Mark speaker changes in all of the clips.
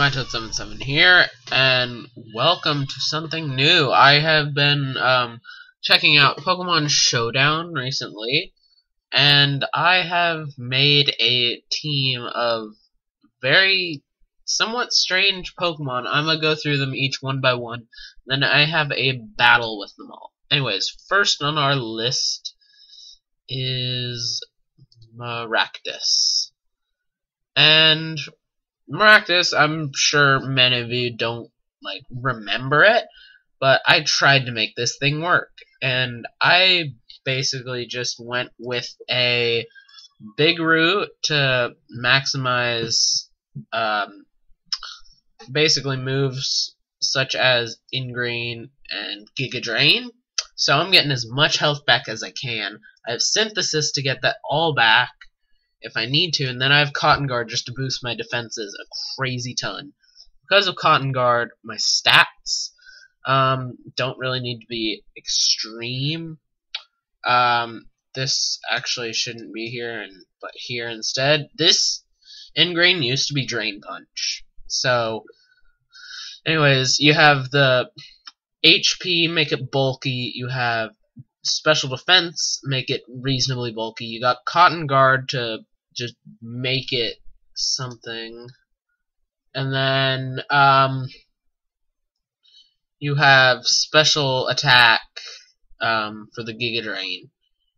Speaker 1: MyToad77 here, and welcome to something new. I have been um, checking out Pokemon Showdown recently, and I have made a team of very somewhat strange Pokemon. I'm gonna go through them each one by one, then I have a battle with them all. Anyways, first on our list is Maractus. And Maractus, I'm sure many of you don't like remember it, but I tried to make this thing work, and I basically just went with a big root to maximize um, basically moves such as Ingrain and Giga Drain. So I'm getting as much health back as I can. I have Synthesis to get that all back, if I need to, and then I have Cotton Guard just to boost my defenses a crazy ton. Because of Cotton Guard, my stats um, don't really need to be extreme. Um, this actually shouldn't be here, and but here instead. This Ingrain used to be Drain Punch. So, anyways, you have the HP, make it bulky. You have special defense, make it reasonably bulky. You got Cotton Guard to just make it something. And then um, you have special attack um, for the Giga Drain.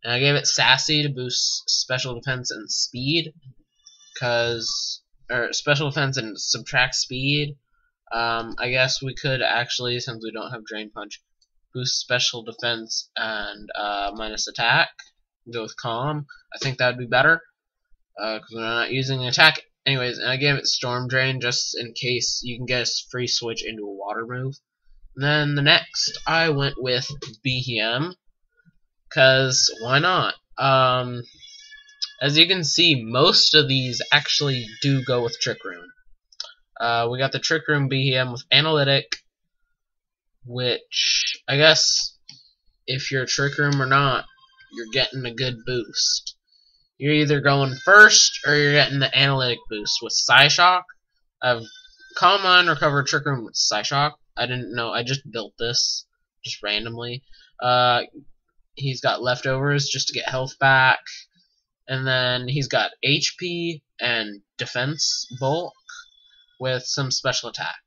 Speaker 1: And I gave it Sassy to boost special defense and speed, cause or special defense and subtract speed. Um, I guess we could actually, since we don't have Drain Punch, boost special defense and uh, minus attack. Go with Calm. I think that would be better because uh, we're not using an attack. Anyways, and I gave it Storm Drain just in case you can get a free switch into a water move. And then the next, I went with Beheeyem, because why not? Um, as you can see, most of these actually do go with Trick Room. Uh, we got the Trick Room Beheeyem with Analytic, which I guess if you're Trick Room or not, you're getting a good boost. You're either going first or you're getting the Analytic boost with Psyshock. I've common recovered Trick Room with Psyshock. I didn't know. I just built this just randomly. Uh, he's got leftovers just to get health back. And then he's got HP and defense bulk with some special attack.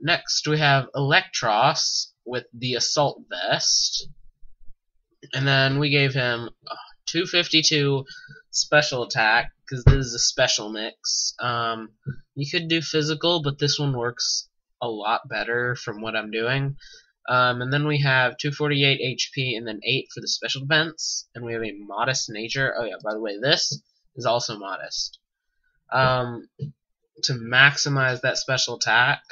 Speaker 1: Next, we have Eelektross with the Assault Vest. And then we gave him 252 special attack, because this is a special mix. Um, you could do physical, but this one works a lot better from what I'm doing. Um, and then we have 248 HP and then 8 for the special defense. And we have a modest nature. Oh yeah, by the way, this is also modest. Um, to maximize that special attack,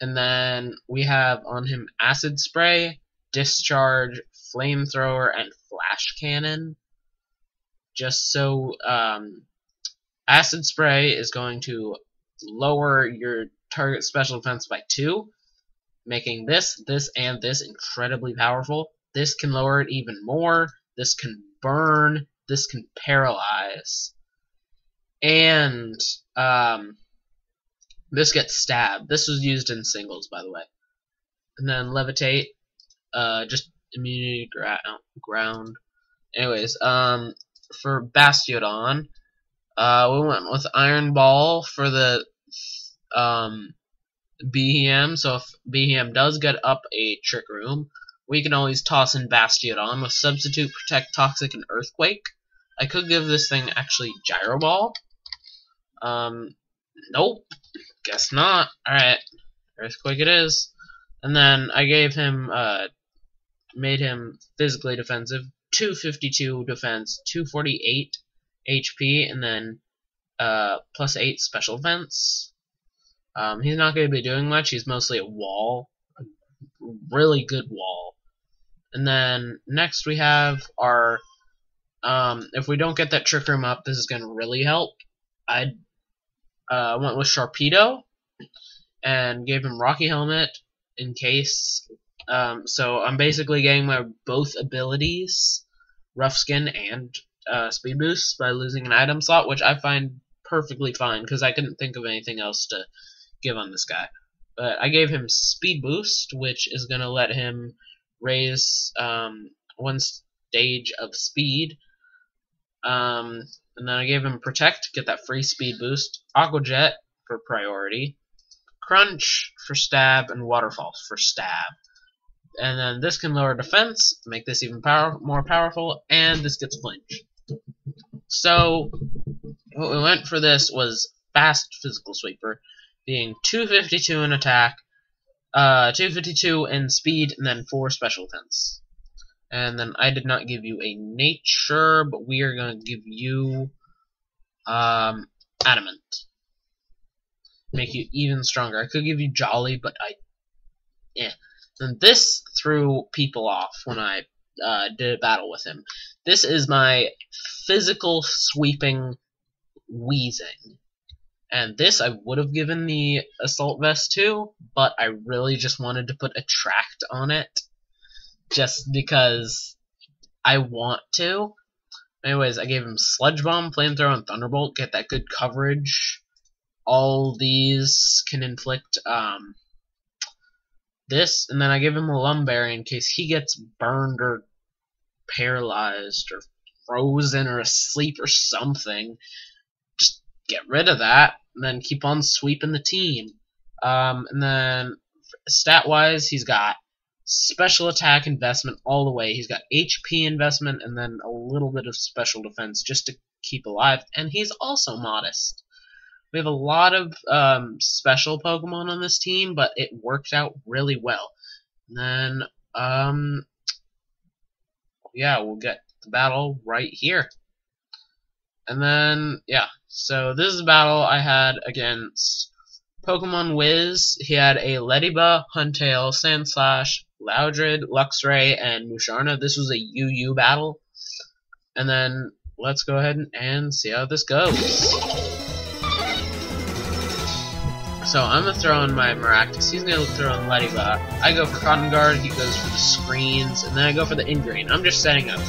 Speaker 1: and then we have on him Acid Spray, Discharge, Flamethrower, and Flash Cannon. Just so um, Acid Spray is going to lower your target special defense by 2, making this, this, and this incredibly powerful. This can lower it even more. This can burn. This can paralyze. And um, this gets stabbed. This was used in singles, by the way. And then levitate, uh, just immunity ground. Anyways, um, for Bastiodon, uh, we went with Iron Ball for the um, Beheeyem. So if Beheeyem does get up a Trick Room, we can always toss in Bastiodon with Substitute, Protect, Toxic, and Earthquake. I could give this thing actually Gyro Ball. Um, nope. Guess not. Alright. Earthquake it is. And then I gave him, uh, made him physically defensive. 252 defense, 248 HP, and then, uh, plus 8 special defense. Um, he's not going to be doing much. He's mostly a wall. A really good wall. And then next we have our, um, if we don't get that Trick Room up, this is going to really help. I uh, went with Sharpedo and gave him Rocky Helmet in case. Um, so I'm basically getting my both abilities, Rough Skin and uh, Speed Boost, by losing an item slot, which I find perfectly fine because I couldn't think of anything else to give on this guy. But I gave him Speed Boost, which is going to let him raise um, one stage of speed. Um, and then I gave him Protect, get that free speed boost. Aqua Jet for priority. Crunch for stab, and Waterfall for stab. And then this can lower defense, make this even power more powerful, and this gets flinch. So, what we went for this was fast physical sweeper, being 252 in attack, uh, 252 in speed, and then 4 special defense. And then I did not give you a nature, but we are going to give you um, adamant. Make you even stronger. I could give you jolly, but I, yeah. And this threw people off when I uh, did a battle with him. This is my physical sweeping Weezing. And this I would have given the assault vest to, but I really just wanted to put attract on it. Just because I want to. Anyways, I gave him Sludge Bomb, Flamethrower, and Thunderbolt. Get that good coverage. All these can inflict um, this, and then I give him a Lum Berry in case he gets burned or paralyzed or frozen or asleep or something Just get rid of that, and then keep on sweeping the team. Um, and then stat wise, he's got special attack investment all the way. He's got HP investment and then a little bit of special defense just to keep alive. And he's also modest. We have a lot of um, special Pokemon on this team, but it worked out really well. And then, um, yeah, we'll get the battle right here. And then, yeah, so this is a battle I had against Pokemon Wiz. He had a Ledyba, Huntail, Sandslash, Loudred, Luxray, and Musharna. This was a UU battle. And then let's go ahead and see how this goes. So I'm gonna throw in my Maractus. He's gonna throw in Ledyba. I go Cotton Guard. He goes for the screens, and then I go for the Ingrain. I'm just setting up.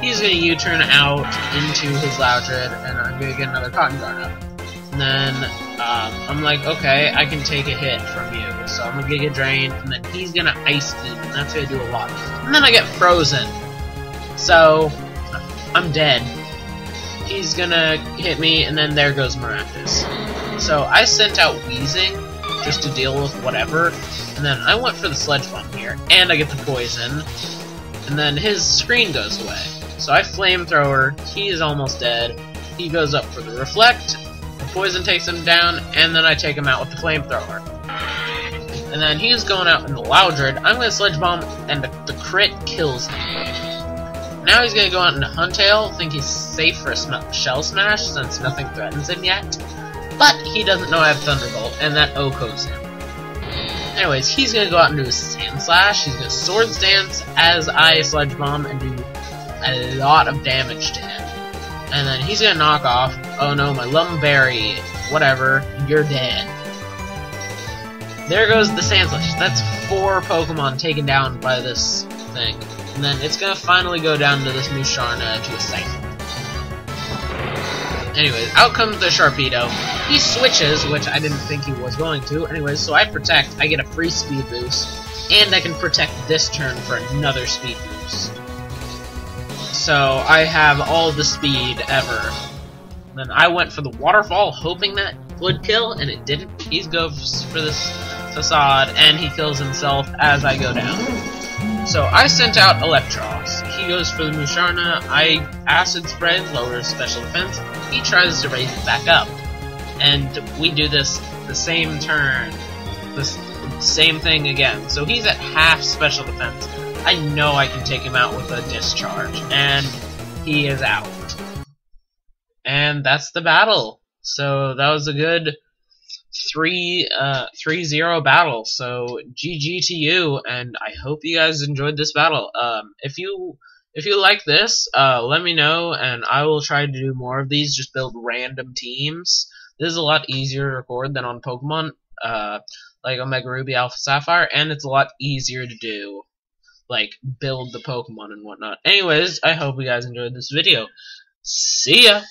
Speaker 1: He's gonna U-turn out into his Loudred, and I'm gonna get another Cotton Guard up. And then um, I'm like, okay, I can take a hit from you. So I'm gonna get drained, and then he's gonna Ice Beam, and that's gonna do a lot. And then I get frozen. So I'm dead. He's gonna hit me, and then there goes Maractus. So I sent out Weezing just to deal with whatever, and then I went for the Sludge Bomb here, and I get the Poison, and then his screen goes away. So I Flamethrower, he is almost dead, he goes up for the Reflect, the Poison takes him down, and then I take him out with the Flamethrower. And then he's going out in the Loudred, I'm to Sludge Bomb, and the, the crit kills him. Now he's to go out into Huntail, think he's safe for a sm Shell Smash since nothing threatens him yet. But he doesn't know I have Thunderbolt, and that OHKOs him. Anyways, he's gonna go out and do a Sandslash, He's gonna Swords Dance as I Sludge Bomb and do a lot of damage to him. And then he's gonna knock off. Oh no, my Lum Berry. Whatever, you're dead. There goes the Sandslash. That's four Pokemon taken down by this thing. And then it's gonna finally go down to this Musharna to a Siphon. Anyways, out comes the Sharpedo. He switches, which I didn't think he was going to. Anyways, so I protect, I get a free speed boost, and I can protect this turn for another speed boost. So I have all the speed ever. Then I went for the waterfall, hoping that would kill, and it didn't. He goes for this facade, and he kills himself as I go down. So I sent out Eelektross. He goes for the Musharna. I acid spread, lowers special defense. He tries to raise it back up. And we do this the same turn. the same thing again. So he's at half special defense. I know I can take him out with a discharge. And he is out. And that's the battle. So that was a good three uh three zero battle. So GG to you, and I hope you guys enjoyed this battle. Um, if you if you like this, uh, let me know, and I will try to do more of these. Just build random teams. This is a lot easier to record than on Pokemon, uh, like Omega Ruby, Alpha Sapphire, and it's a lot easier to do, like build the Pokemon and whatnot. Anyways, I hope you guys enjoyed this video. See ya.